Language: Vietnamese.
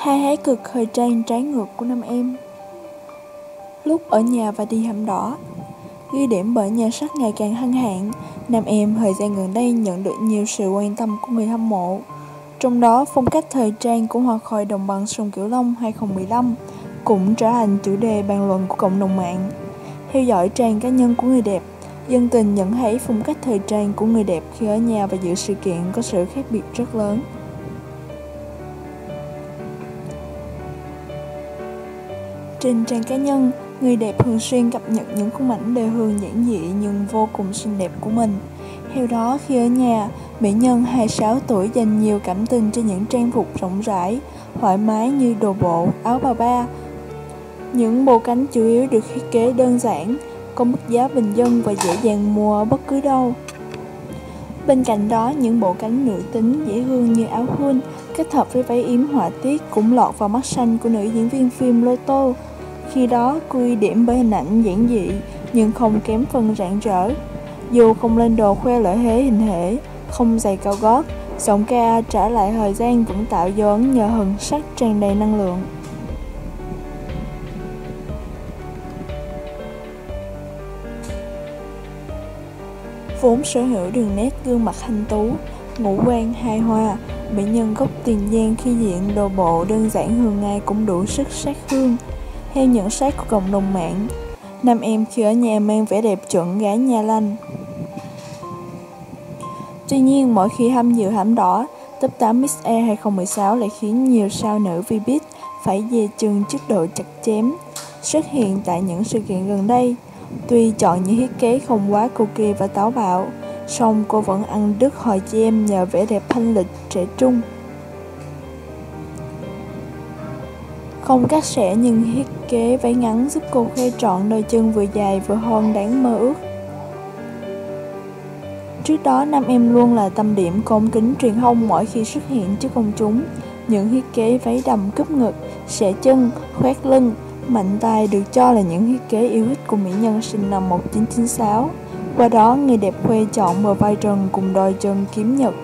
Hai hái cực thời trang trái ngược của năm em. Lúc ở nhà và đi hầm đỏ, Ghi điểm bởi nhà sách ngày càng hăng hạn Nam em thời gian gần đây nhận được nhiều sự quan tâm của người hâm mộ. Trong đó, phong cách thời trang của Hoa Khôi Đồng bằng sông Cửu Long 2015 Cũng trở thành chủ đề bàn luận của cộng đồng mạng. Theo dõi trang cá nhân của người đẹp, Dân tình nhận thấy phong cách thời trang của người đẹp khi ở nhà và dự sự kiện có sự khác biệt rất lớn. Trên trang cá nhân, người đẹp thường xuyên cập nhật những khung ảnh đời hương giản dị nhưng vô cùng xinh đẹp của mình. Theo đó, khi ở nhà, mỹ nhân 26 tuổi dành nhiều cảm tình cho những trang phục rộng rãi, thoải mái như đồ bộ, áo bà ba. Những bộ cánh chủ yếu được thiết kế đơn giản, có mức giá bình dân và dễ dàng mua ở bất cứ đâu. Bên cạnh đó, những bộ cánh nữ tính dễ thương như áo thun kết hợp với váy yếm họa tiết cũng lọt vào mắt xanh của nữ diễn viên phim loto Khi đó, cô điểm bởi hình ảnh giản dị nhưng không kém phần rạng rỡ. Dù không lên đồ khoe lợi thế hình thể, không giày cao gót, giọng ca trả lại thời gian vẫn tạo dấu ấn nhờ hừng sắc tràn đầy năng lượng. Vốn sở hữu đường nét gương mặt thanh tú, ngũ quan hài hòa, mỹ nhân gốc tiền giang khi diện đồ bộ đơn giản thường ngày cũng đủ sức sát hương. Theo nhận xét của cộng đồng mạng, nam em khi ở nhà mang vẻ đẹp chuẩn gái nhà lành. Tuy nhiên, mỗi khi hâm dự hãm đỏ, top 8 Miss E 2016 lại khiến nhiều sao nữ Vbiz phải dè chừng trước độ chặt chém xuất hiện tại những sự kiện gần đây. Tuy chọn những thiết kế không quá cầu kỳ và táo bạo, song cô vẫn ăn đứt hồi em nhờ vẻ đẹp thanh lịch trẻ trung. Không cắt sẻ nhưng thiết kế váy ngắn giúp cô khoe trọn đôi chân vừa dài vừa hôn đáng mơ ước. Trước đó, nam em luôn là tâm điểm công kính truyền thông mỗi khi xuất hiện trước công chúng. Những thiết kế váy đầm cúp ngực, xẻ chân, khoét lưng, mạnh tay được cho là những thiết kế yêu thích của mỹ nhân sinh năm 1996. Qua đó, người đẹp khoe chọn bờ vai trần cùng đôi chân kiếm nhật